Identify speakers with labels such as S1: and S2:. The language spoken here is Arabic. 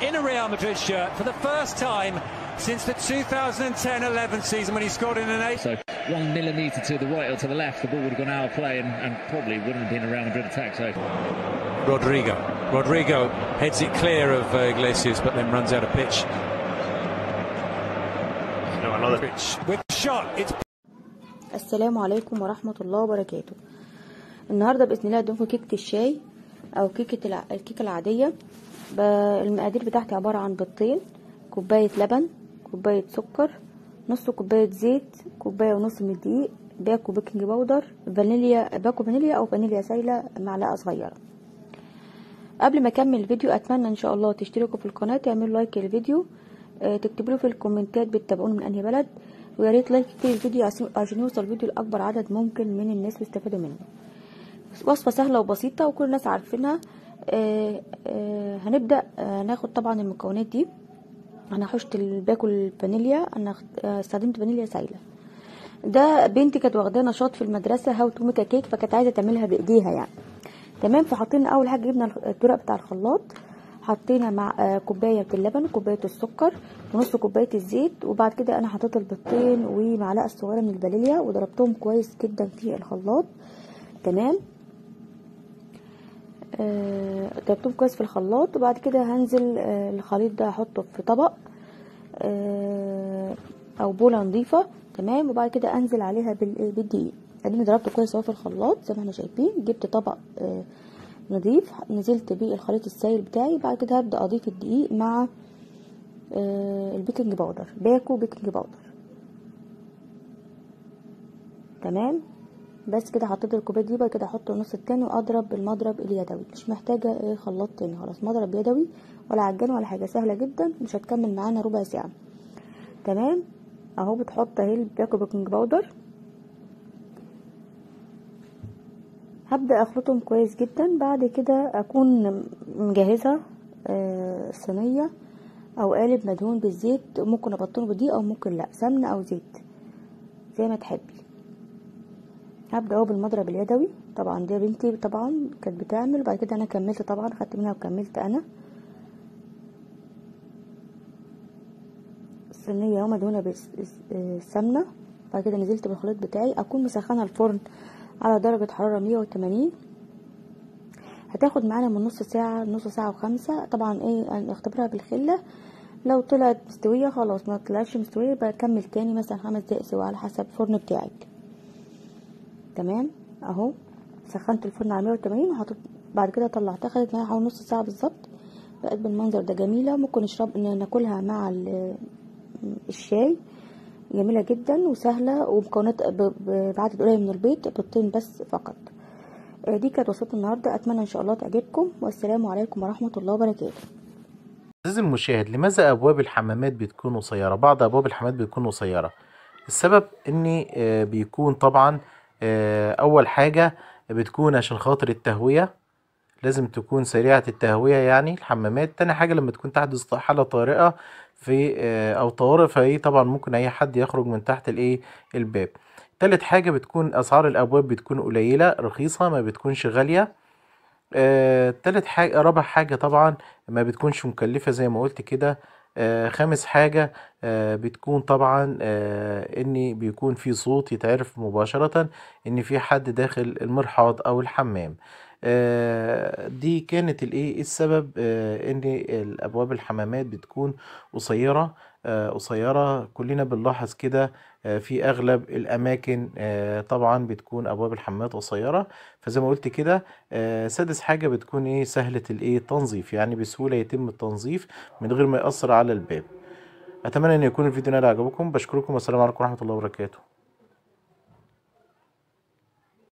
S1: in a Real Madrid shirt for the first time since the 2010-11 season when he scored in an eight.
S2: So one millimetre to the right or to the left, the ball would have gone out of play and, and probably wouldn't have been a Real Madrid attack. So
S1: Rodrigo. Rodrigo heads it clear of uh, Iglesias, but then runs out of pitch.
S3: No, another
S1: Pitch with the shot. It's
S4: السلام عليكم ورحمة الله وبركاته النهاردة بإذن الله هقدملكم كيكة الشاي أو كيكة الع... الكيكة العادية ب... المقادير بتاعتي عبارة عن بيضتين كوباية لبن كوباية سكر نص كوباية زيت كوباية ونص من الدقيق باكو baking powder فانيليا باكو فانيليا أو فانيليا سايلة معلقة صغيرة. قبل ما أكمل الفيديو أتمنى إن شاء الله تشتركوا في القناة تعملوا like للفيديو آه، تكتبوا في ال comment ات بتتابعوني من أنهي بلد ويا ريت like كتير الفيديو عشان- يوصل الفيديو لأكبر عدد ممكن من الناس ويستفادوا منه. وصفة سهلة وبسيطة وكل الناس عارفينها. آه، آه، هنبدأ آه، ناخد طبعا المكونات دي. أنا حطيت باكو فانيليا أنا استخدمت فانيليا سايله ده بنتي كانت واخداه نشاط في المدرسة how to make cake فكانت عايزة تعملها بإيديها يعني. تمام فحطينا أول حاجة جبنا الدورق بتاع الخلاط حطينا مع كوباية اللبن كوباية السكر ونص كوباية الزيت وبعد كده أنا حطيت البيضتين ومعلقة صغيرة من الفانيليا وضربتهم كويس جدا في الخلاط. تمام؟ آه، ضربتهم كويس في الخلاط وبعد كده هنزل آه، الخليط ده احطه في طبق آه، أو بولة نظيفة تمام؟ وبعد كده أنزل عليها بال- بالدقيق. اديني ضربته كويس أهو في الخلاط زي ما إحنا شايفين. جبت طبق آه، نضيف نزلت بيه الخليط السائل بتاعي. بعد كده هبدأ أضيف الدقيق مع آه، ال baking powder. باكو baking powder. تمام؟ بس كده حطيت الكوباية دي بعد كده أحط النص التاني وأضرب بالمضرب اليدوي. مش محتاجة إيه خلاط تاني خلاص مضرب يدوي ولا عجان ولا حاجة سهلة جدا مش هتكمل معانا ربع ساعة. تمام؟ أهو بتحط أهي الباكو baking powder. هبدأ أخلطهم كويس جدا. بعد كده أكون مجهزة آه، صينية أو قالب مدهون بالزيت. ممكن أبطنه بدقيق أو ممكن لأ سمنة أو زيت زي ما تحبي. هبدأ أهو بالمضرب اليدوي. طبعا دي بنتي طبعا كانت بتعمل بعد كده أنا كملت طبعا خدت منها وكملت أنا. الصينيه اهو مدهونه بالسمنه بعد كده نزلت بالخليط بتاعي. أكون مسخنه الفرن على درجة حرارة 180 هتاخد معانا من نص ساعة نص ساعة وخمسة. طبعا إيه اختبرها بالخلة. لو طلعت مستوية خلاص ما طلعتش مستوية بكمل تاني مثلا خمس دقايق سوا على حسب الفرن بتاعك. تمام؟ أهو. سخنت الفرن على 180 وحطيت بعد كده طلعتها خدت معايا حوالي نص ساعة بالظبط. بقت بالمنظر ده جميلة. ممكن نشرب ناكلها مع ال- الشاي. جميلة جدا وسهلة ومكونات بعدد قليل من البيض بيضتين بس فقط. آه، دي كانت وصفة النهارده. أتمنى إن شاء الله تعجبكم. والسلام عليكم ورحمة الله وبركاته.
S3: عزيزي المشاهد لماذا أبواب الحمامات بتكون قصيرة؟ بعض أبواب الحمامات بتكون قصيرة. السبب ان آه، بيكون طبعا أول حاجة بتكون عشان خاطر التهوية لازم تكون سريعة التهوية يعني الحمامات. تاني حاجة لما تكون تحدث حالة طارئة في آه، أو طوارئ فإيه طبعا ممكن أي حد يخرج من تحت الإيه الباب. تالت حاجة بتكون أسعار الأبواب بتكون قليلة رخيصة ما بتكونش غالية. آه، تالت حاجة رابع حاجة طبعا ما بتكونش مكلفة زي ما قلت كده آه، خامس حاجة آه، بتكون طبعا آه، ان بيكون في صوت يتعرف مباشرة إن في حد داخل المرحاض أو الحمام. آه، دي كانت الإيه؟ السبب؟ آه، إن الأبواب الحمامات بتكون قصيرة آه، قصيرة. كلنا بنلاحظ كده آه، في أغلب الأماكن آه، طبعا بتكون أبواب الحمامات قصيرة. فزي ما قلت كده آه، سادس حاجة بتكون إيه؟ سهلة الإيه؟ التنظيف يعني بسهولة يتم التنظيف من غير ما يأثر على الباب. أتمنى أن يكون الفيديو نال عجبكم بشكركم. والسلام عليكم ورحمة الله وبركاته.